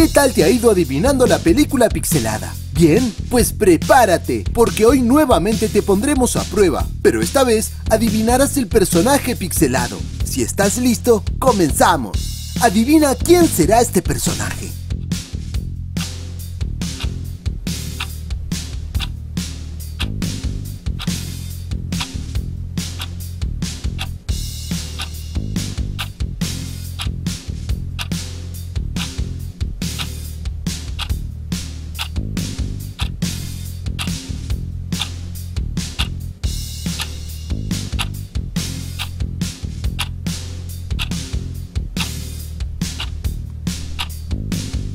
¿Qué tal te ha ido adivinando la película pixelada? Bien, pues prepárate, porque hoy nuevamente te pondremos a prueba, pero esta vez adivinarás el personaje pixelado. Si estás listo, comenzamos. Adivina quién será este personaje.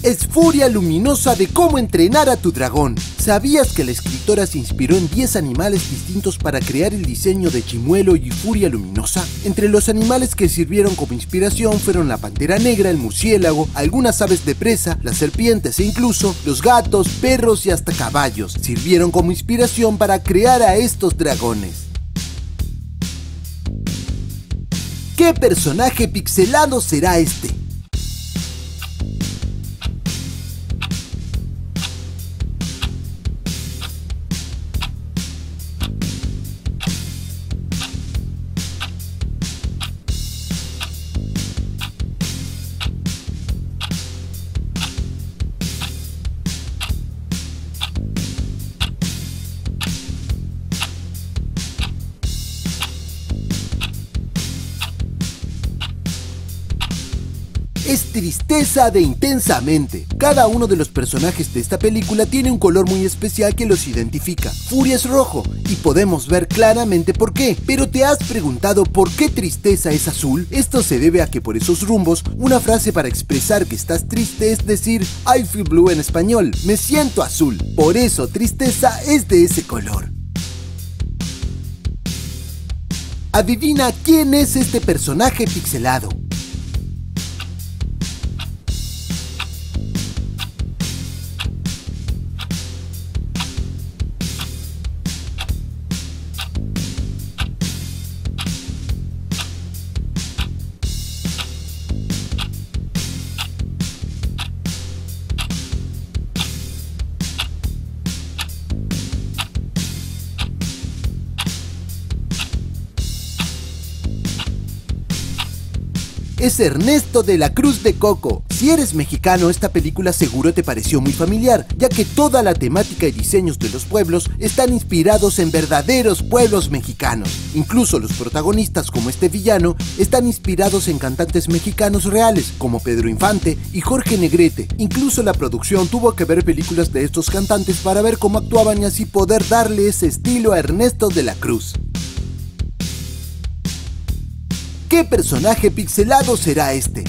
Es Furia Luminosa de cómo entrenar a tu dragón. ¿Sabías que la escritora se inspiró en 10 animales distintos para crear el diseño de Chimuelo y Furia Luminosa? Entre los animales que sirvieron como inspiración fueron la pantera negra, el murciélago, algunas aves de presa, las serpientes e incluso los gatos, perros y hasta caballos. Sirvieron como inspiración para crear a estos dragones. ¿Qué personaje pixelado será este? Es tristeza de intensamente. Cada uno de los personajes de esta película tiene un color muy especial que los identifica. Furia es rojo y podemos ver claramente por qué. Pero te has preguntado por qué tristeza es azul? Esto se debe a que por esos rumbos, una frase para expresar que estás triste es decir I feel blue en español, me siento azul. Por eso tristeza es de ese color. Adivina quién es este personaje pixelado. Es Ernesto de la Cruz de Coco. Si eres mexicano, esta película seguro te pareció muy familiar, ya que toda la temática y diseños de los pueblos están inspirados en verdaderos pueblos mexicanos. Incluso los protagonistas, como este villano, están inspirados en cantantes mexicanos reales, como Pedro Infante y Jorge Negrete. Incluso la producción tuvo que ver películas de estos cantantes para ver cómo actuaban y así poder darle ese estilo a Ernesto de la Cruz. ¿Qué personaje pixelado será este?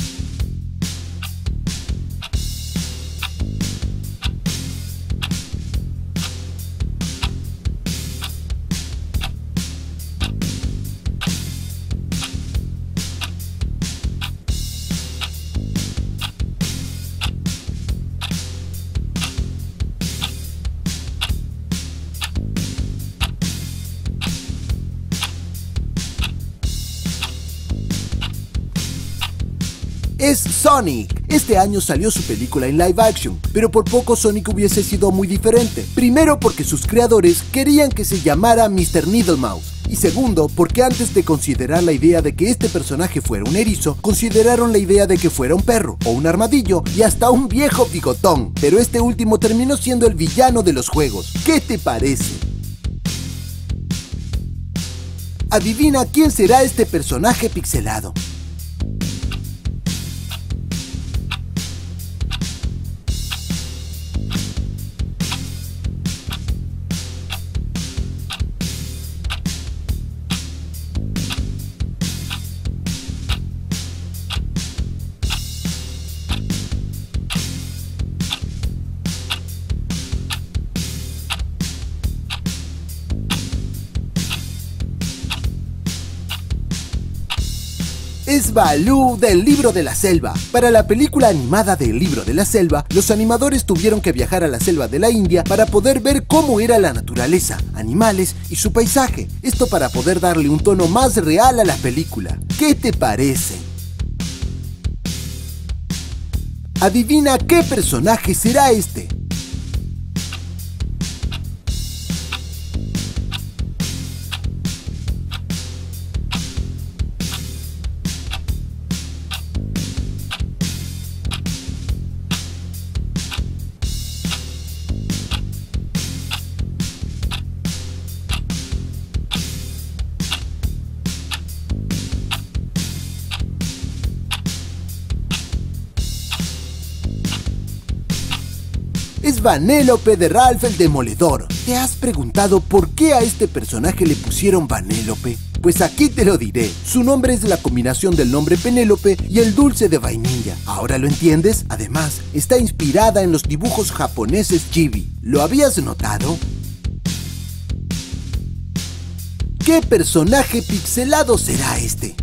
Sonic. Este año salió su película en live action, pero por poco Sonic hubiese sido muy diferente. Primero porque sus creadores querían que se llamara Mr. Needlemouse. Y segundo, porque antes de considerar la idea de que este personaje fuera un erizo, consideraron la idea de que fuera un perro, o un armadillo, y hasta un viejo bigotón. Pero este último terminó siendo el villano de los juegos. ¿Qué te parece? Adivina quién será este personaje pixelado. Es Balú del Libro de la Selva. Para la película animada del Libro de la Selva, los animadores tuvieron que viajar a la selva de la India para poder ver cómo era la naturaleza, animales y su paisaje. Esto para poder darle un tono más real a la película. ¿Qué te parece? Adivina qué personaje será este. Vanélope de Ralph el Demoledor. ¿Te has preguntado por qué a este personaje le pusieron Vanélope? Pues aquí te lo diré. Su nombre es la combinación del nombre Penélope y el dulce de vainilla. ¿Ahora lo entiendes? Además, está inspirada en los dibujos japoneses chibi. ¿Lo habías notado? ¿Qué personaje pixelado será este?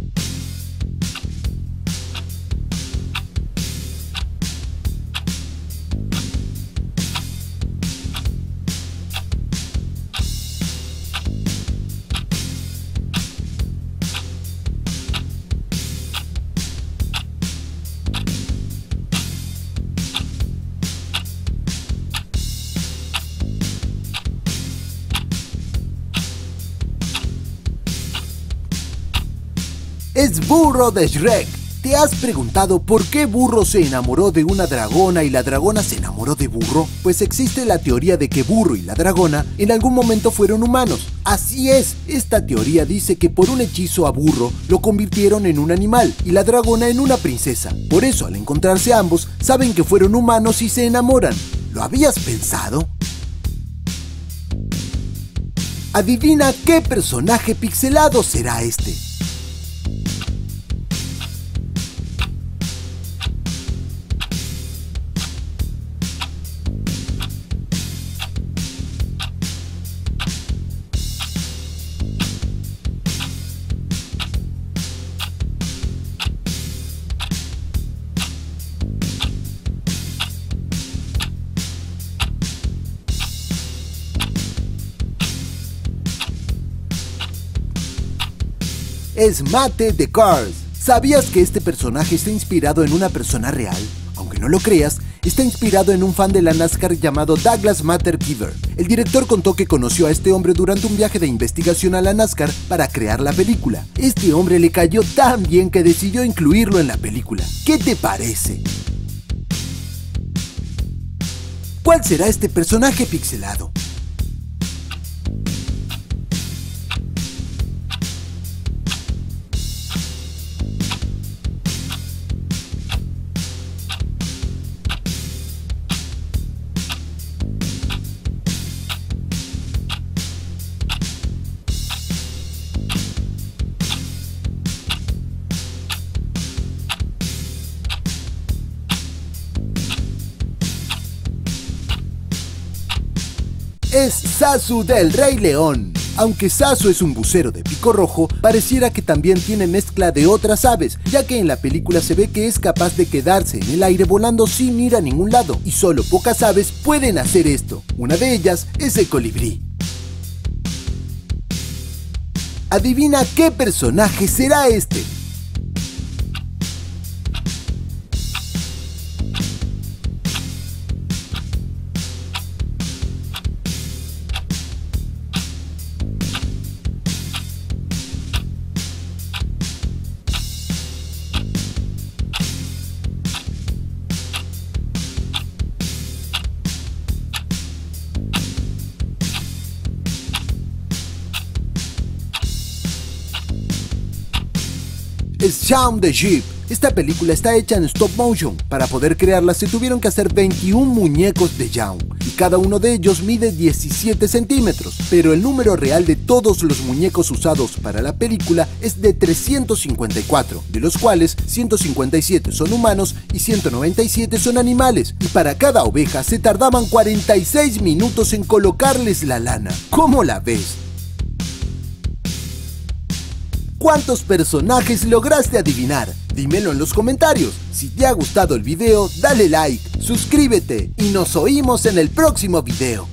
Es Burro de Shrek. ¿Te has preguntado por qué Burro se enamoró de una dragona y la dragona se enamoró de Burro? Pues existe la teoría de que Burro y la dragona en algún momento fueron humanos. Así es, esta teoría dice que por un hechizo a Burro lo convirtieron en un animal y la dragona en una princesa. Por eso al encontrarse ambos saben que fueron humanos y se enamoran. ¿Lo habías pensado? Adivina qué personaje pixelado será este. Es Mate de Cars. ¿Sabías que este personaje está inspirado en una persona real? Aunque no lo creas, está inspirado en un fan de la NASCAR llamado Douglas Matter Giver. El director contó que conoció a este hombre durante un viaje de investigación a la NASCAR para crear la película. Este hombre le cayó tan bien que decidió incluirlo en la película. ¿Qué te parece? ¿Cuál será este personaje pixelado? Es Sasu del Rey León. Aunque Sasu es un bucero de pico rojo, pareciera que también tiene mezcla de otras aves, ya que en la película se ve que es capaz de quedarse en el aire volando sin ir a ningún lado, y solo pocas aves pueden hacer esto. Una de ellas es el colibrí. Adivina qué personaje será este. Shaun the Sheep. Esta película está hecha en stop motion. Para poder crearla se tuvieron que hacer 21 muñecos de Shaun y cada uno de ellos mide 17 centímetros, pero el número real de todos los muñecos usados para la película es de 354, de los cuales 157 son humanos y 197 son animales, y para cada oveja se tardaban 46 minutos en colocarles la lana. ¿Cómo la ves? ¿Cuántos personajes lograste adivinar? Dímelo en los comentarios. Si te ha gustado el video, dale like, suscríbete y nos oímos en el próximo video.